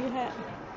you have.